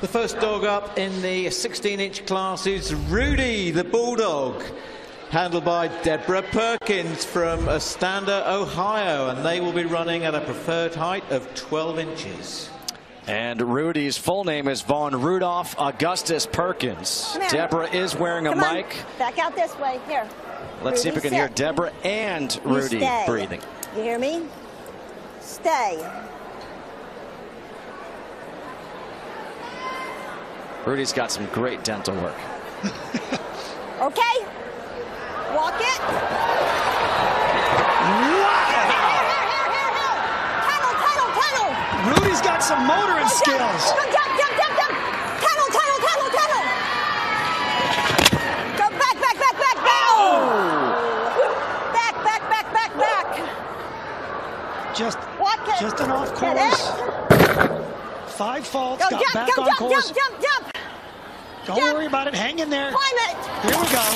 The first dog up in the 16-inch class is Rudy, the Bulldog, handled by Deborah Perkins from Ostrander, Ohio, and they will be running at a preferred height of 12 inches. And Rudy's full name is Vaughn Rudolph Augustus Perkins. Deborah is wearing a Come on. mic. Back out this way. Here. Let's see if we Rudy, can hear. Deborah and Rudy stay. breathing. You hear me? Stay. Rudy's got some great dental work. Okay? Walk it. Wow! Tunnel, tunnel, tunnel. Rudy's got some motoring Go jump. skills. Go jump, jump, jump, jump. Tunnel, tunnel, tunnel, tunnel. Go back, back, back, back, back. Oh! Back, back, back, back, back. Just, Walk it. just an off Get course. Five faults. Go got jump, back go on jump, course. jump, jump, jump. Don't jump. worry about it. Hang in there. Climb it. Here we go.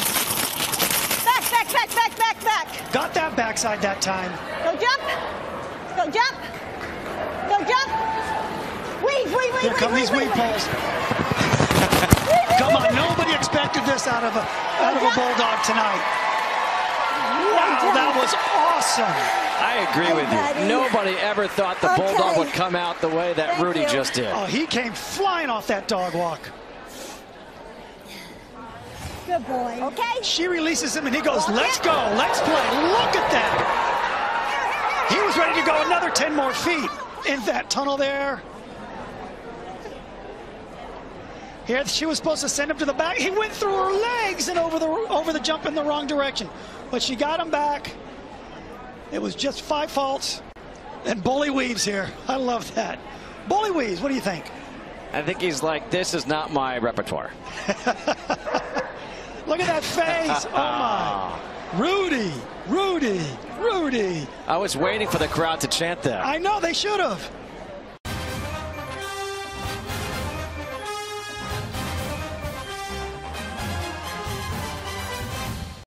Back, back, back, back, back, back. Got that backside that time. Go jump. Go jump. Go jump. Weave, weave, weave, Here weave, come weave, these weave, weave. weave, Come on, nobody expected this out of a out of a bulldog tonight. Wow, that was awesome. I agree with buddy. you. Nobody ever thought the Okay. Bulldog would come out the way that Thank Rudy you. just did. Oh, he came flying off that dog walk. Good boy. Okay. She releases him and he goes, let's go, let's play. Look at that. He was ready to go another 10 more feet in that tunnel there. Here, she was supposed to send him to the back. He went through her legs and over the over the jump in the wrong direction. But she got him back. It was just five faults. And Bully weaves here. I love that. Bully weaves, what do you think? I think he's like, this is not my repertoire. Look at that face. Oh my. Rudy, Rudy, Rudy. I was waiting for the crowd to chant that. I know they should have.